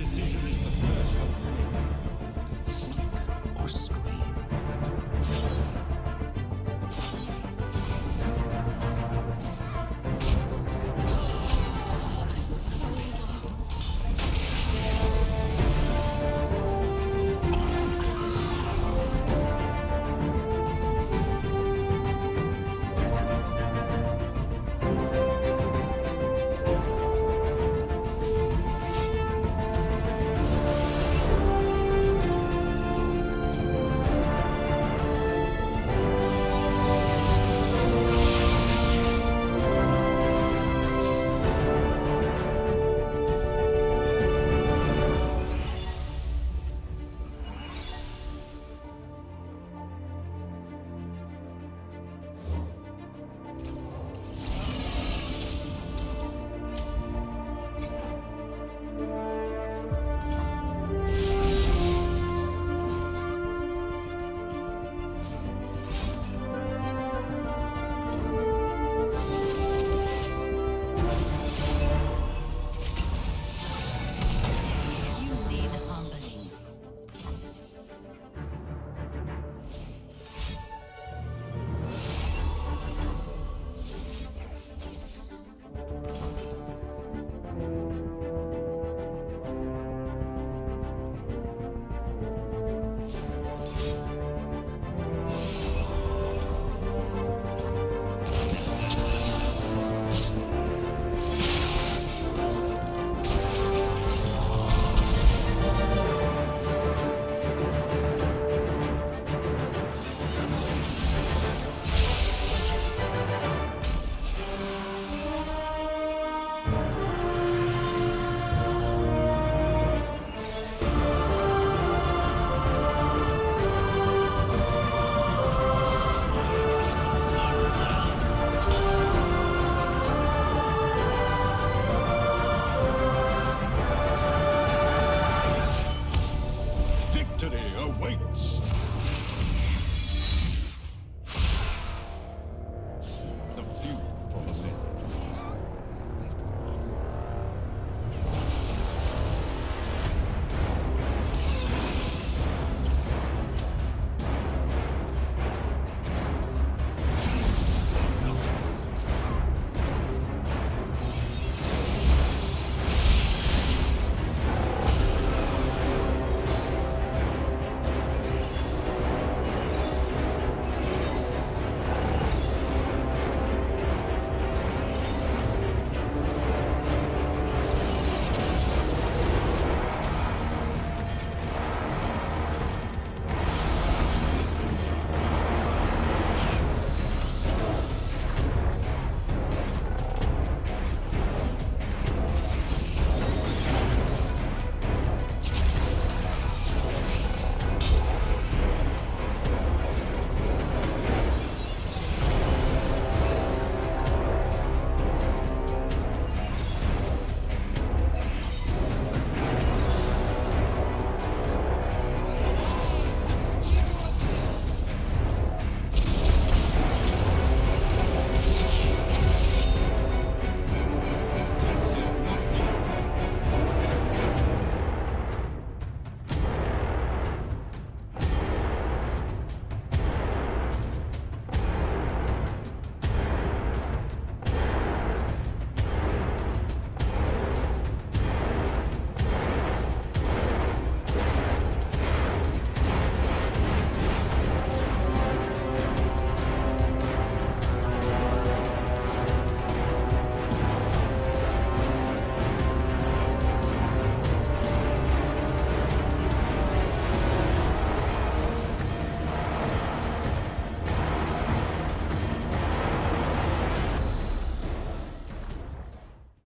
decision